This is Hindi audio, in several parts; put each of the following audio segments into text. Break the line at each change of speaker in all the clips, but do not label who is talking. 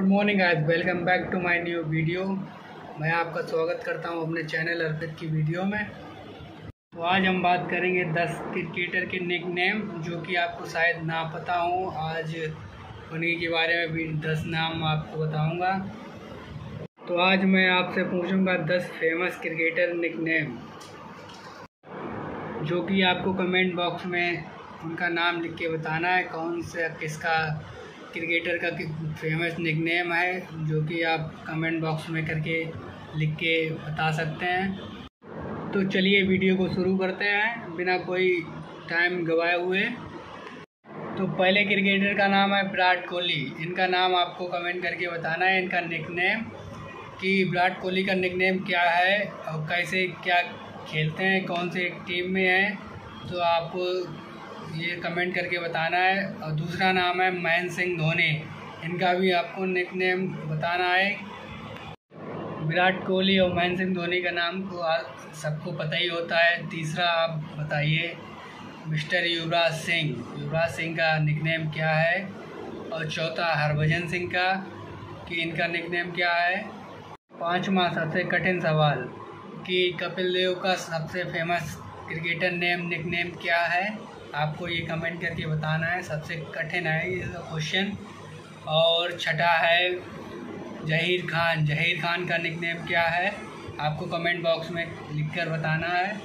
गुड मॉर्निंग आज welcome back to my new video. मैं आपका स्वागत करता हूँ अपने चैनल अर्पित की वीडियो में। तो आज हम बात करेंगे 10 क्रिकेटर के निक नेम जो कि आपको शायद ना पता हो। आज उन्हीं के बारे में भी 10 नाम आपको बताऊँगा। तो आज मैं आपसे पूछूँगा 10 फ़ेमस क्रिकेटर निक नेम जो कि आपको कमेंट बॉक्स में उनका नाम लिख के बताना है, कौन सा, किसका क्रिकेटर का फ़ेमस निकनेम है, जो कि आप कमेंट बॉक्स में करके लिख के बता सकते हैं। तो चलिए वीडियो को शुरू करते हैं, बिना कोई टाइम गवाए हुए। तो पहले क्रिकेटर का नाम है विराट कोहली। इनका नाम आपको कमेंट करके बताना है, इनका निकनेम, कि विराट कोहली का निकनेम क्या है और कैसे क्या खेलते हैं, कौन से टीम में है तो आपको ये कमेंट करके बताना है। और दूसरा नाम है महेंद्र सिंह धोनी। इनका भी आपको निक नेम बताना है। विराट कोहली और महेंद्र सिंह धोनी का नाम को सबको पता ही होता है। तीसरा आप बताइए, मिस्टर युवराज सिंह। युवराज सिंह का निकनेम क्या है? और चौथा हरभजन सिंह का, कि इनका निकनेम क्या है? पाँचवा सबसे कठिन सवाल, कि कपिल देव का सबसे फ़ेमस क्रिकेटर नेम निकनेम क्या है? आपको ये कमेंट करके बताना है, सबसे कठिन है ये क्वेश्चन और छठा है, जहीर खान। जहीर खान का निकनेम क्या है? आपको कमेंट बॉक्स में लिखकर बताना है।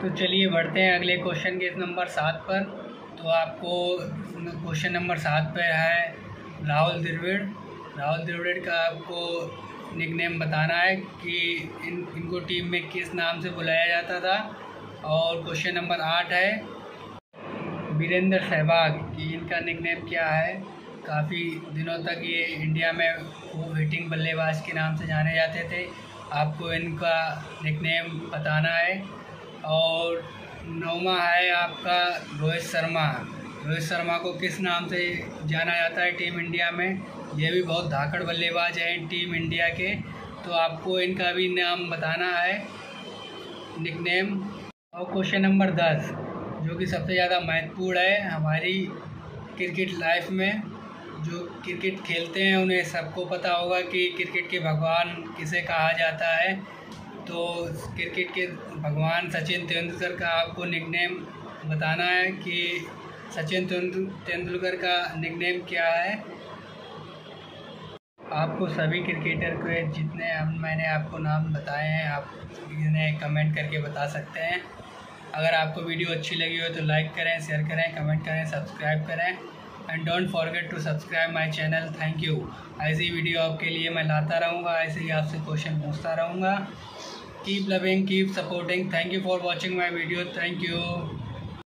तो चलिए बढ़ते हैं अगले क्वेश्चन के नंबर सात पर। तो आपको क्वेश्चन नंबर सात पर है राहुल द्रविड़। राहुल द्रविड़ का आपको निकनेम बताना है कि इन, इनको टीम में किस नाम से बुलाया जाता था? और क्वेश्चन नंबर आठ है वीरेंद्र सहवाग कि इनका निकनेम क्या है? काफ़ी दिनों तक ये इंडिया में खूब हिटिंग बल्लेबाज के नाम से जाने जाते थे। आपको इनका निकनेम बताना है। और नौवा है आपका रोहित शर्मा। रोहित शर्मा को किस नाम से जाना जाता है टीम इंडिया में? ये भी बहुत धाकड़ बल्लेबाज हैं टीम इंडिया के। तो आपको इनका भी नाम बताना है। निकनेम और क्वेश्चन नंबर दस। जो कि सबसे ज़्यादा महत्वपूर्ण है हमारी क्रिकेट लाइफ में। जो क्रिकेट खेलते हैं, उन्हें सबको पता होगा कि क्रिकेट के भगवान किसे कहा जाता है। तो क्रिकेट के भगवान सचिन तेंदुलकर का आपको निकनेम बताना है कि सचिन तेंदुलकर का निकनेम क्या है। आपको सभी क्रिकेटर के जितने, मैंने आपको नाम बताए हैं, आप इन्हें कमेंट करके बता सकते हैं। अगर आपको वीडियो अच्छी लगी हो तो लाइक करें शेयर करें कमेंट करें सब्सक्राइब करें. And don't forget to subscribe my channel thank you ऐसी वीडियो आपके लिए मैं लाता रहूँगा, ऐसे ही आपसे क्वेश्चन पूछता रहूँगा. Keep loving keep supporting thank you for watching my video thank you